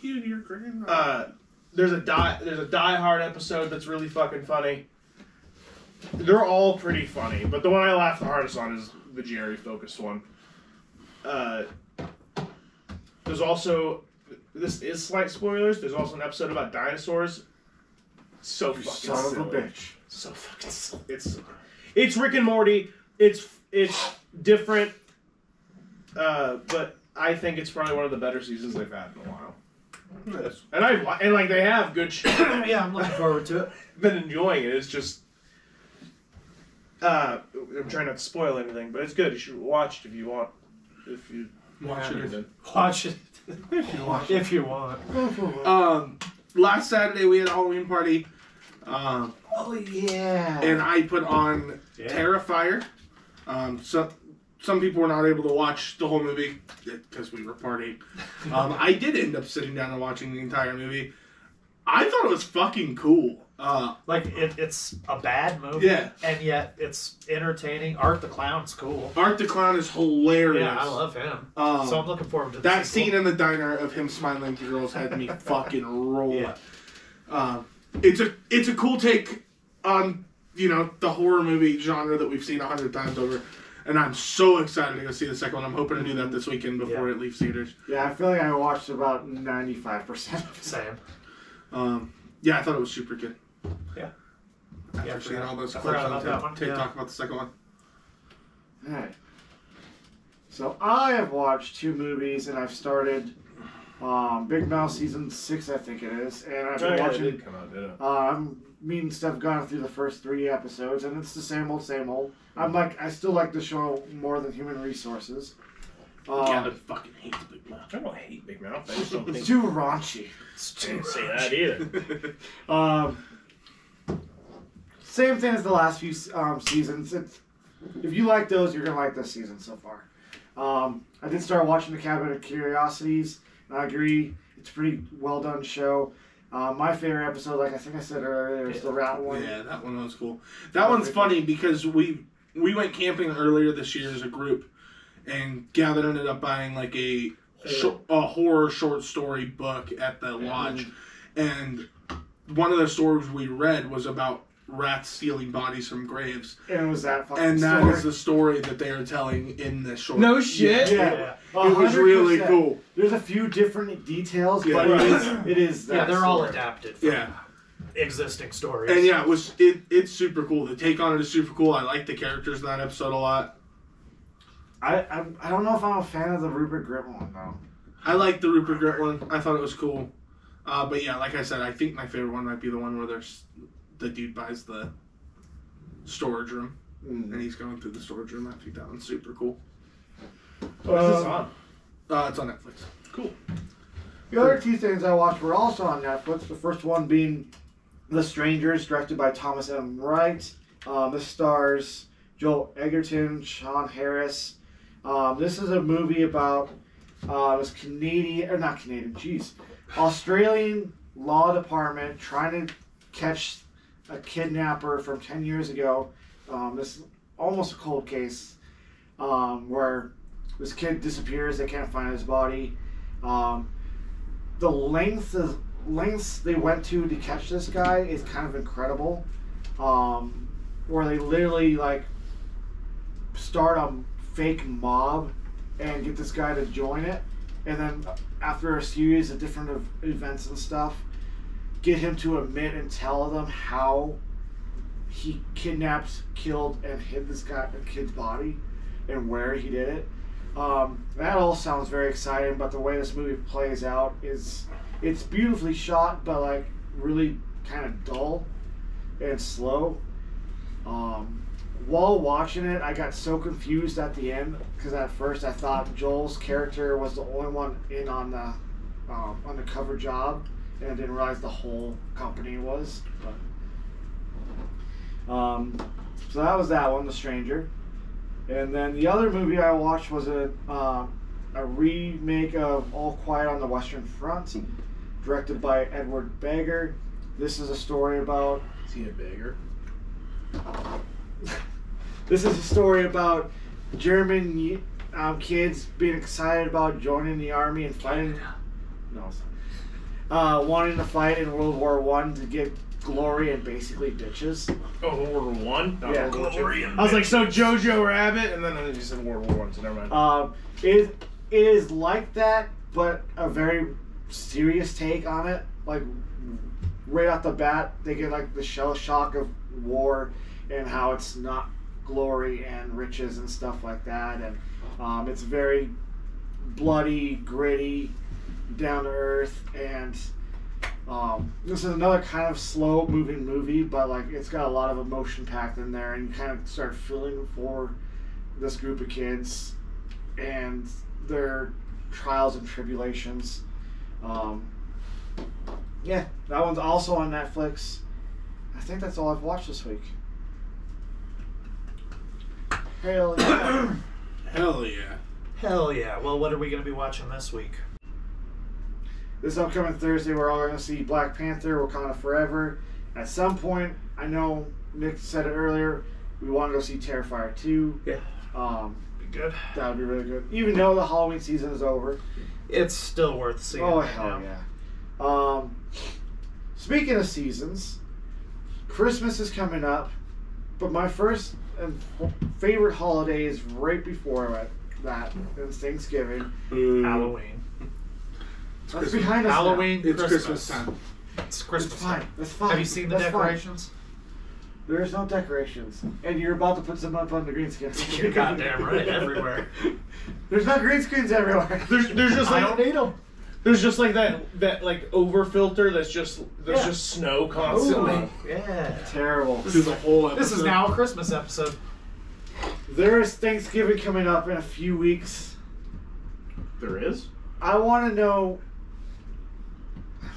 you to your grandma. uh, there's a die, there's a Die Hard episode that's really fucking funny. They're all pretty funny, but the one I laugh the hardest on is the Jerry focused one. Uh, there's also this is slight spoilers. There's also an episode about dinosaurs. So fucking Son of a silly. bitch. so fucking silly. it's it's Rick and Morty. It's it's different, uh, but I think it's probably one of the better seasons they've had in a while. Yes. And I and like they have good shit. yeah, I'm looking forward to it. been enjoying it. It's just uh, I'm trying not to spoil anything, but it's good. You should watch it if you want. If you Watch haven't it. been. Watch it if you want. Um, last Saturday we had a Halloween party. Um, Oh yeah. and I put on Yeah. Terrifier. Um, some some people were not able to watch the whole movie because we were partying. Um, I did end up sitting down and watching the entire movie. I thought it was fucking cool. Uh, Like it, it's a bad movie, Yeah. and yet it's entertaining. Art the Clown's cool. Art the Clown is hilarious. Yeah, I love him. Um, so I'm looking forward to the that sequel. scene in the diner of him smiling to girls had me fucking rolling. Yeah. Um, it's a it's a cool take on you know the horror movie genre that we've seen a hundred times over, and I'm so excited to go see the second one. I'm hoping to do that this weekend before Yeah. it leaves theaters. yeah, I feel like I watched about ninety-five percent. Of it. Same. Um, yeah, I thought it was super good. Yeah. After Yeah, I seeing forgot- all those I clips forgot on about TikTok yeah. about the second one. Alright. So I have watched two movies and I've started um, Big Mouth season six, I think it is, and I've Oh, been yeah, it watching. did come out, did it? Um, me and Steph gone through the first three episodes, and it's the same old, same old. I'm like, I still like the show more than Human Resources. Um, Gavin fucking hates Big Mouth. I don't hate Big Mouth. I just don't it's think. too raunchy. I didn't say that either. Um, same thing as the last few um, seasons. It's, if you like those, you're gonna like this season so far. Um, I did start watching the Cabinet of Curiosities, and I agree, it's a pretty well done show. Uh, my favorite episode, like I think I said earlier, is the rat one. Yeah, that one was cool. That one's funny because we we went camping earlier this year as a group, and Gavin ended up buying like a shor- a horror short story book at the lodge, and one of the stories we read was about rats stealing bodies from graves, And it was that fucking and that story. is the story that they are telling in this short. No shit. Yeah, It was really 100%. cool. There's a few different details, Yeah. but it is, it is that Yeah, they're all story. adapted from Yeah. existing stories. And yeah, it was it it's super cool. The take on it is super cool. I like the characters in that episode a lot. I, I I don't know if I'm a fan of the Rupert Grint one though. I like the Rupert Grint one. I thought it was cool. Uh, but yeah, like I said, I think my favorite one might be the one where there's the dude buys the storage room and he's going through the storage room. I think that one's super cool. What is this Um, on? Uh, it's on Netflix. Cool. The other two things I watched were also on Netflix. The first one being The Strangers, directed by Thomas M. Wright. Um, this stars Joel Edgerton, Sean Harris. Um, this is a movie about uh, this Canadian, or not Canadian, jeez, Australian law department trying to catch a kidnapper from 10 years ago. Um, this is almost a cold case um, where this kid disappears, they can't find his body. Um, the length of lengths they went to to catch this guy is kind of incredible. Um, where they literally like start a fake mob and get this guy to join it, and then after a series of different events and stuff, get him to admit and tell them how he kidnapped, killed, and hid this guy, kid's body, and where he did it. Um, that all sounds very exciting, but the way this movie plays out is it's beautifully shot, but like really kind of dull and slow. Um, while watching it, I got so confused at the end because at first I thought Joel's character was the only one in on the um, undercover job, and didn't realize the whole company was. But um, so that was that one, The Stranger. And then the other movie I watched was a um, a remake of All Quiet on the Western Front, directed by Edward Beggar. This is a story about Is he a beggar? this is a story about German um, kids being excited about joining the army and fighting. No, it's not. Uh, wanting to fight in World War One to get glory and basically bitches. Oh, World War One. Not Yeah. World War Two. I was like, so Jojo Rabbit, and then I just said World War One. So never mind. Um, it, it is like that, but a very serious take on it. Like right off the bat, they get like the shell shock of war and how it's not glory and riches and stuff like that, and um, it's very bloody, gritty, down to earth, and um, this is another kind of slow moving movie, but like it's got a lot of emotion packed in there, and you kind of start feeling for this group of kids and their trials and tribulations. Um, yeah, that one's also on Netflix. I think that's all I've watched this week. Hell yeah. Hell yeah. Hell yeah. Well, what are we going to be watching this week? This upcoming Thursday, we're all going to see Black Panther, Wakanda Forever. At some point, I know Nick said it earlier, we want to go see Terrifier 2. Yeah. Um, Be good. that would be really good. Even though the Halloween season is over. It's still worth seeing. Oh, right hell now. yeah. Um, speaking of seasons, Christmas is coming up, but my first and favorite holiday is right before it, that, it's Thanksgiving. Halloween. That's behind us now. Halloween. It's Christmas. Christmas time. It's Christmas That's fine. time. That's fine. Have you seen the That's fine. decorations? There's no decorations, and you're about to put some up on the green screen. You're goddamn right, everywhere. There's not green screens everywhere. There's there's just I like don't need them. there's just like that that like over filter that's just there's Yeah. just snow constantly. Yeah. Terrible. Do the whole episode. This is now a Christmas episode. There's Thanksgiving coming up in a few weeks. There is? I want to know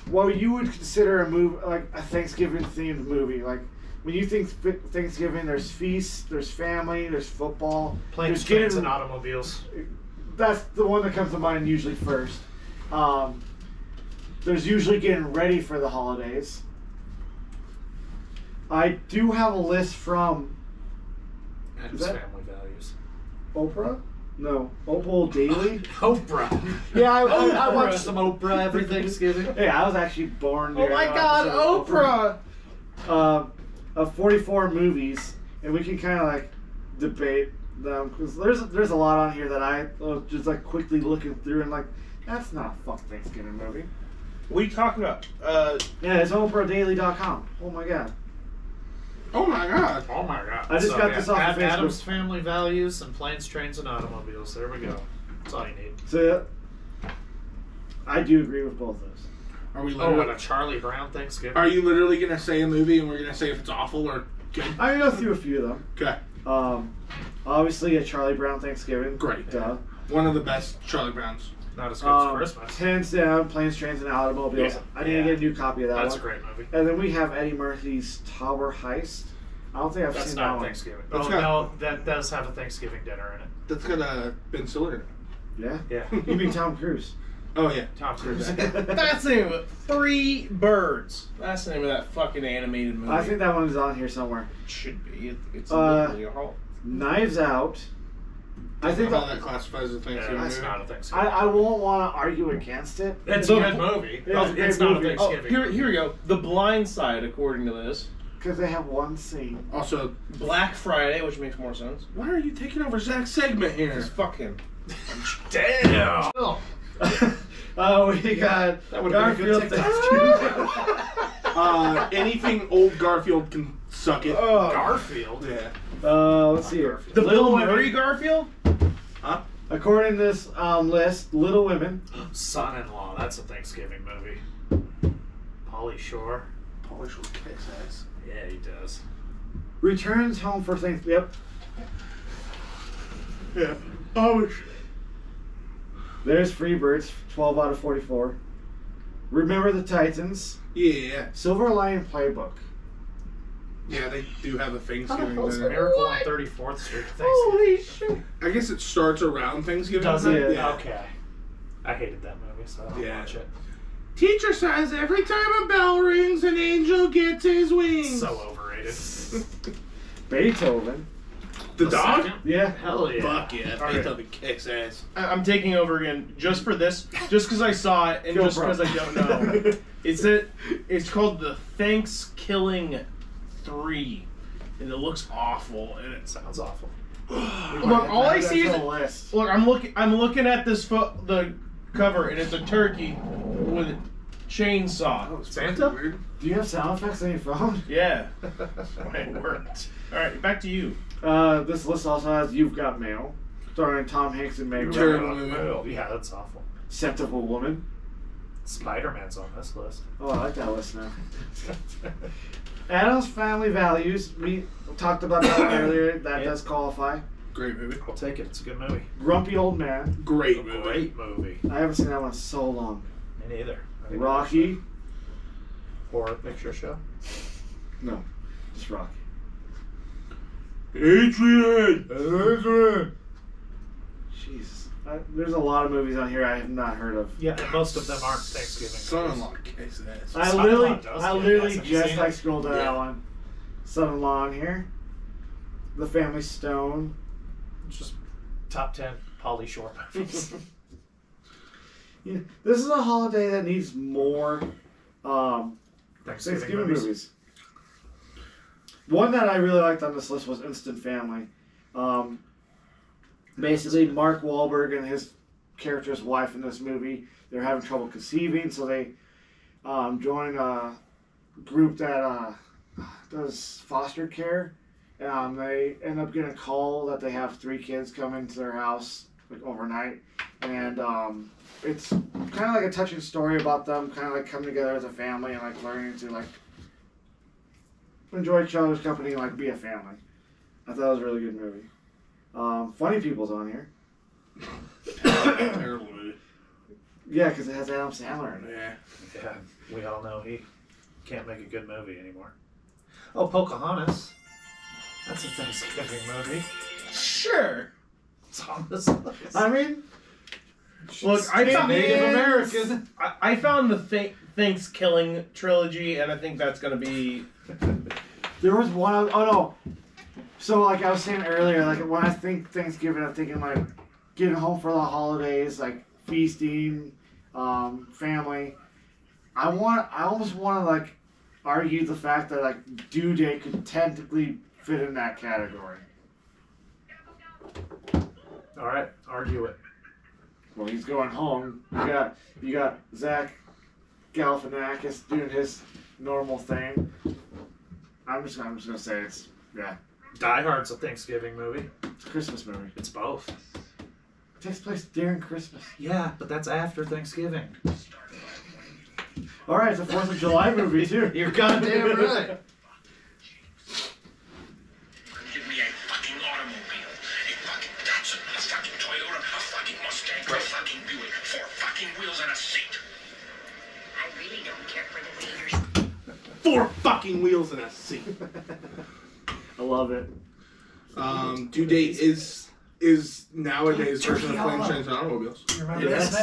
what you would consider a move like a Thanksgiving themed movie. Like when you think Thanksgiving, there's feasts, there's family, there's football. Planes, there's trains, getting- and automobiles. That's the one that comes to mind usually first. Um, there's usually getting ready for the holidays. I do have a list from And family values. Oprah. No, Opal Daily. Oprah. Yeah, I, I, I I watch watched. some Oprah every Thanksgiving. Hey, I was actually born. Oh during my an God, episode of Oprah! uh, of 44 movies, and we can kind of like debate them because there's there's a lot on here that I was just like quickly looking through and like that's not a fuck Thanksgiving movie. What are you talking about? Uh, Yeah, it's OprahDaily.com. Oh my god. Oh my god. Oh my god. I just got this off Ad- of Facebook. Addams family values and planes, trains, and automobiles. There we go. That's all you need. So yeah. I do agree with both those. Are we Oh, literally? and a Charlie Brown Thanksgiving. Are you literally gonna say a movie and we're gonna say if it's awful or good? I'm gonna go through a few of them. Okay, Um, obviously a Charlie Brown Thanksgiving. Great. Duh. one of the best Charlie Browns. Not as good Um, as Christmas. hands down, planes, trains, and automobiles. Yeah. I need Yeah. to get a new copy of that That's one. a great movie. And then we have Eddie Murphy's Tower Heist. I don't think I've That's seen not that a one. Thanksgiving. That's oh got- no, that does have a Thanksgiving dinner in it. That's got uh, Ben Stiller. Yeah. Yeah. You mean Tom Cruise? Oh yeah. Tom Cruise. that's the name of it. Free Birds. That's the name of that fucking animated movie. I think that one is on here somewhere. it should be. It, it's Uh, literally a whole. Knives Out. I I think think how that, that classifies as a Thanksgiving Yeah, it's movie. not a I, Thanksgiving. I won't want to argue against it. it's a good movie. It's a great it's not movie. a Oh, Thanksgiving. here, here we go. The Blind Side, according to this. Because they have one scene. Also, Black Friday, which makes more sense. why are you taking over Zach's segment here? Just fuck him. Damn. Oh, we got That would've been a good Garfield TikTok. Thanksgiving. Uh, anything old Garfield can suck it. Oh. Garfield. Yeah. uh, let's see here. The Little Bill Women. Murray Garfield? Huh? According to this um, list, Little Women, Son-in-Law. That's a Thanksgiving movie. Pauly Shore. Pauly Shore kicks ass. Yeah, he does. returns home for Thanksgiving. Yep. Yeah. Oh, sh- There's Freebirds, 12 out of 44. Remember the Titans, yeah. Silver Linings Playbook. Yeah, they do have a Thanksgiving How's dinner. Miracle on 34th Street. Thanksgiving. shit. I guess it starts around Thanksgiving. Does time? it? Yeah. Okay. I hated that movie, so I don't Yeah. watch it. Teacher says every time a bell rings, an angel gets his wings. So overrated. Beethoven. the, dog? second? Yeah. Hell yeah. Fuck yeah, All right. Beethoven kicks ass. I- I'm taking over again just for this, just because I saw it and Go just because I don't know. It's it. It's called the Thanksgiving Three, and it looks awful. And it Sounds awful. look, all I see is That's on the list. look. I'm looking. I'm looking at this fo- the cover, and it's a turkey with a chainsaw. Santa? Weird. Do you have sound effects on your phone? Yeah, it worked. All right, back to you. Uh, this list also has You've Got Mail, starring Tom Hanks and Meg Terrible Ryan. movie. Oh, yeah, that's awful. Scent of a Woman. Spider-Man's on this list. Oh, I like that list now. Addams Family Values. We talked about that earlier. That Yeah. does qualify. Great movie. I'll take it. It's a good movie. Grumpy Old Man. Great movie. Great movie. I haven't seen that one in so long. Me neither. I think Rocky. Horror picture show. No, just Rocky. Adrian. Adrian. Jesus. I, there's a lot of movies on here I have not heard of. Yeah, and most of them aren't Thanksgiving. Son-in-law kicks ass. I Son-in-Law literally, does I kick literally ass. Have you just seen like it? scrolled down Yeah. that one. Son-in-law on here. The Family Stone. Just top ten Pauly Shore movies. Yeah, this is a holiday that needs more um, Thanksgiving, Thanksgiving movies. movies. One that I really liked on this list was Instant Family. Um, basically, Mark Wahlberg and his character's wife in this movie, they're having trouble conceiving, so they um, join a group that uh, does foster care. Um, they end up getting a call that they have three kids coming to their house like overnight, and um, it's kind of like a touching story about them kind of like coming together as a family and like learning to like enjoy each other's company and like be a family. I thought it was a really good movie. Um, Funny People's on here. Terrible movie. Yeah, because it has Adam Sandler in it. Yeah. Yeah, we all know he can't make a good movie anymore. Oh, Pocahontas. That's a Thanksgiving movie. Sure. It's on this list. I mean, Look, I Native found American. I, I found the th- Thanksgiving trilogy, and I think that's gonna be. there was one. Oh no. So like I was saying earlier, like when I think Thanksgiving, I'm thinking like getting home for the holidays, like feasting, um, family. I want. I almost want to like argue the fact that like due date could technically fit in that category. All right, argue it. Well, he's going home. You got you got Zach Galifianakis doing his normal thing. I'm just I'm just gonna say it's yeah, Die Hard's a Thanksgiving movie. it's a Christmas movie. It's both. It takes place during Christmas. Yeah, but that's after Thanksgiving. All right, it's a Fourth of July movie too. You're goddamn right. Give me a fucking automobile. A fucking Datsun, a fucking Toyota, a fucking Mustang, a fucking Buick, four fucking wheels and a seat. I really don't care for the Raiders. Four fucking wheels and a seat. I love it. Um, due date is is nowadays version of Turkey planes, trains, and automobiles. You remember Yes. this,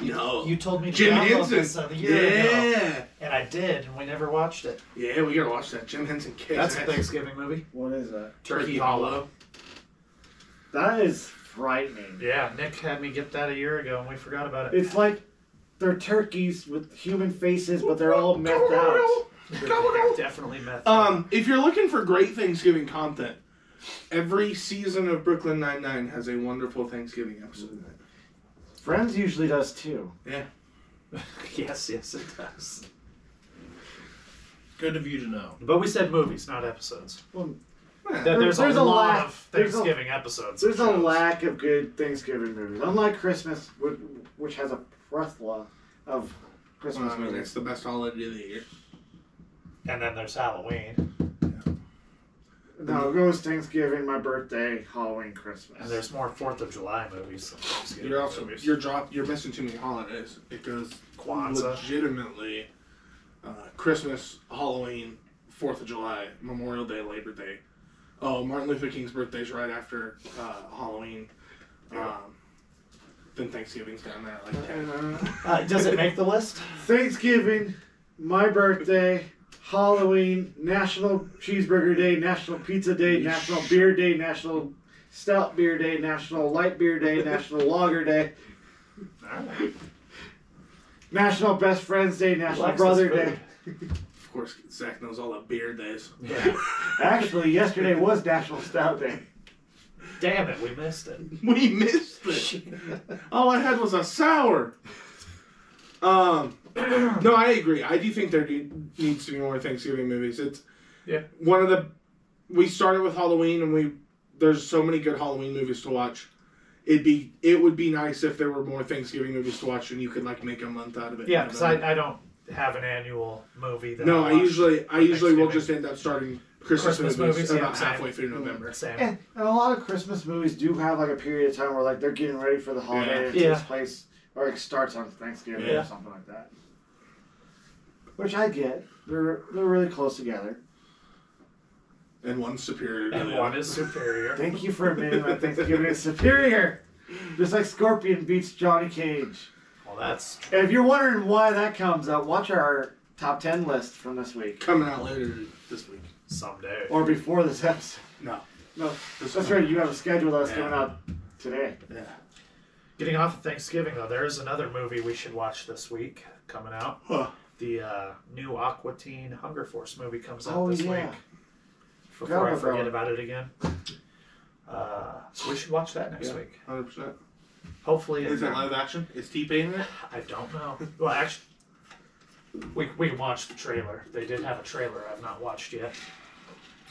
Nick? No. You told me to Jim download Henson. this a year ago, Yeah. and I did, and we never watched it. Yeah, we gotta watch that. Jim Henson kicks That's a ass. Thanksgiving movie. What is that? Turkey Hollow. That is frightening. Yeah, Nick had me get that a year ago, and we forgot about it. It's like they're turkeys with human faces, but they're all methed out. They're definitely meth. Um, if you're looking for great Thanksgiving content, every season of Brooklyn Nine Nine has a wonderful Thanksgiving episode in it. Friends usually does too. Yeah. yes, yes, it does. Good of you to know. But we said movies, not episodes. Well, There- there's, There's a, a lot lack- of there's a- Thanksgiving episodes. There's a lack of good Thanksgiving movies. Unlike Christmas, which, which has a plethora of Christmas Well, I mean, movies. it's the best holiday of the year. And then there's Halloween. No, it goes Thanksgiving, my birthday, Halloween, Christmas. And there's more Fourth of July movies than Thanksgiving You're also movies. you're drop you're missing too many holidays. It goes Kwanzaa. legitimately uh, Christmas, Halloween, Fourth of July, Memorial Day, Labor Day. Oh, Martin Luther King's birthday's right after uh, Halloween. Um, then Thanksgiving's down there like ten. Uh, does it make the list? Thanksgiving, my birthday, Halloween, National Cheeseburger Day, National Pizza Day, National Beer Day, National Stout Beer Day, National Light Beer Day, National Lager Day, National Best Friends Day, National Likes Brother his Day. Of course, Zach knows all the beer days. Yeah. Actually, yesterday was National Stout Day. Damn it, we missed it. We missed it. All I had was a sour. Um, no, I agree. I do think there needs to be more Thanksgiving movies. It's Yeah. one of the. We started with Halloween, and we there's so many good Halloween movies to watch. It'd be it would be nice if there were more Thanksgiving movies to watch, and you could like make a month out of it. Yeah, because I, I don't have an annual movie that no, I I usually I usually will just end up starting Christmas, Christmas movies, movies, yeah, about same. halfway through November. Same. And, and a lot of Christmas movies do have like a period of time where like they're getting ready for the holiday Yeah. and it Yeah. takes place or it starts on Thanksgiving Yeah. or something like that. Which I get. They're they're really close together. And one's superior. to And the one other. is superior. Thank you for admitting that Thanksgiving is superior. Just like Scorpion beats Johnny Cage. Well, that's And if you're wondering why that comes up, watch our top ten list from this week. coming out later this week. someday. Or before this episode. No, No, this that's one. right, you have a schedule that's Yeah. coming out today. Yeah. Getting off of Thanksgiving, though, there is another movie we should watch this week coming out. Huh. The uh, new Aqua Teen Hunger Force movie comes out Oh, this yeah. week. Forgot Before I about forget one. about it again. Uh, so we should watch that next Yeah. week. Hundred percent. Hopefully, Is in- it live action? Is T Pain in it? I don't know. Well, actually, we we can watch the trailer. They did have a trailer I've not watched yet.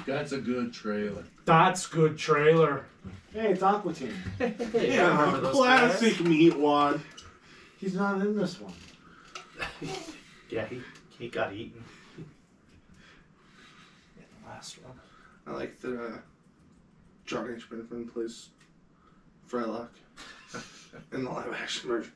That's a good trailer. That's good trailer. Hey, it's Aqua Teen. Hey, I remember those classic guys. Meatwad. He's not in this one. Yeah, he he got eaten. In the last one. I like that uh, Jon H. Benjamin plays Frylock in the live action version.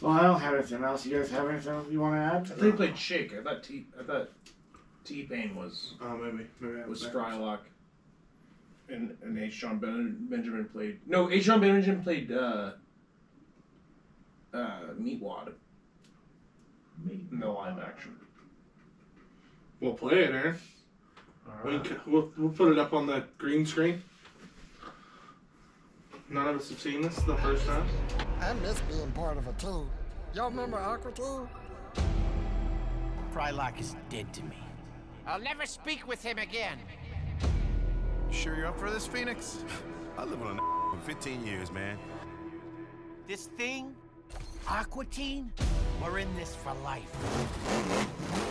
Well, I don't have anything else. You guys have anything you want to add? I thought he played Shake. I thought T. I thought T Pain was Oh, maybe. Maybe I was back. Frylock. And and H. John ben- Benjamin played no H. Jon Benjamin played uh, uh, Meatwad in the live action. We'll play it, Ahron. We can, we'll, we'll put it up on the green screen. None of us have seen this the first time. I miss being part of a team. Y'all remember Aqua Teen? Frylock is dead to me. I'll never speak with him again. Sure you're up for this, Phoenix? I live on a for 15 years, man. This thing, Aqua Teen, we're in this for life.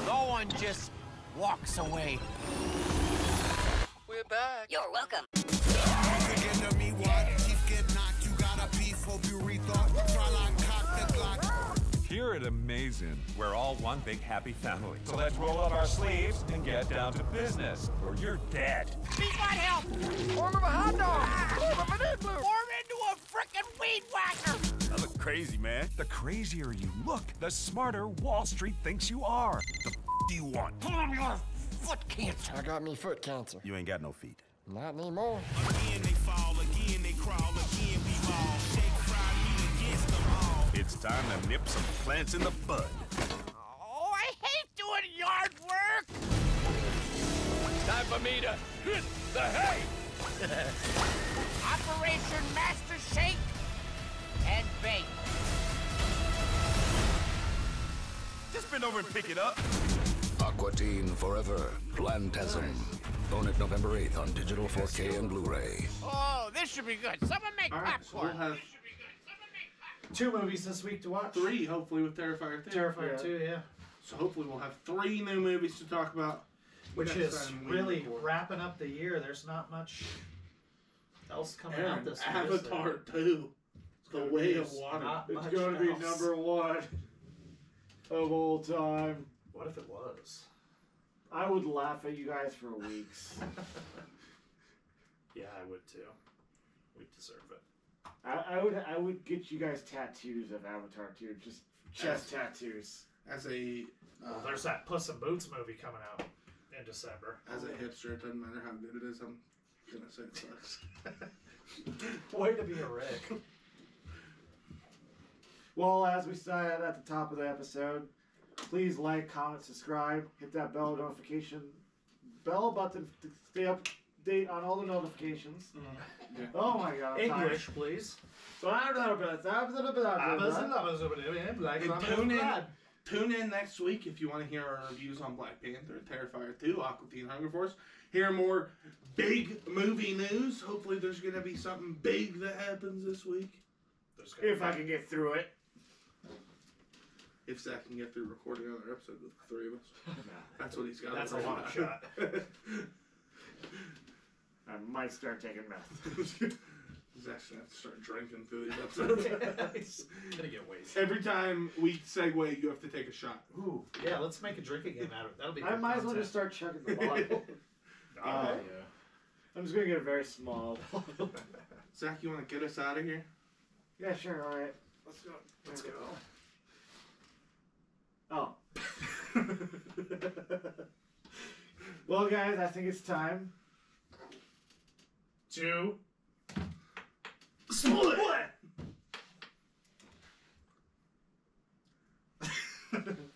No one just walks away. We're back. You're welcome. Here at Amazing, we're all one big happy family. So let's roll up our sleeves and get down to business, or you're dead. Need my help! Form of a hot dog! Form of an igloo! Form into a frickin' weed whacker! I look crazy, man. The crazier you look, the smarter Wall Street thinks you are. The f- do you want? Pull up your foot cancer. I got me foot cancer. You ain't got no feet. Not anymore. It's time to nip some plants in the bud. Oh, I hate doing yard work! Time for me to hit the hay. Operation Master Shake and Bake. Just bend over and pick it up. Aqua Teen Forever. Plantasm. Own it November 8th on digital 4K and Blu-ray. Oh, this should be good. Someone make Alright, so we'll popcorn. have Two movies this week to watch. three, hopefully, with Terrifier 2. Terrifier Yeah. 2, yeah. So hopefully we'll have three new movies to talk about. Which is really record. wrapping up the year. There's not much else coming out this year. Avatar 2. The Way of Water. It's going to be else. number one of all time. What if it was? I would laugh at you guys for weeks. Yeah, I would too. We deserve it. I, I would I would get you guys tattoos of Avatar too, just chest tattoos. As a Well, uh, there's that Puss in Boots movie coming out in December. as a hipster, it doesn't matter how good it is. I'm gonna say it sucks. Way to be a Rick. Well, as we said at the top of the episode, please like, comment, subscribe, hit that bell notification bell button to stay up to date on all the notifications. Yeah. Oh my god. I'm tired. English, please. So I'm not about that. I'm not about that. And tune in, tune in next week if you want to hear our reviews on Black Panther, Terrifier 2, Aqua Teen Hunger Force. Hear more big movie news. Hopefully, there's going to be something big that happens this week. If I can get through it. If Zach can get through recording another episode with the three of us. That's what he's got. That's a worry long about. shot. I might start taking meth. Zach's going to have to start drinking through these episodes. He's gonna get wasted. Every time we segue, you have to take a shot. Ooh, yeah. Let's make a drinking game out of it. That'll be. I good might as well content. just start chugging the bottle. All right. Yeah. I'm just gonna get a very small. Zach, you want to get us out of here? yeah, sure. All right. Let's go. Let's go. Oh. well, guys, I think it's time. to Split! Wait,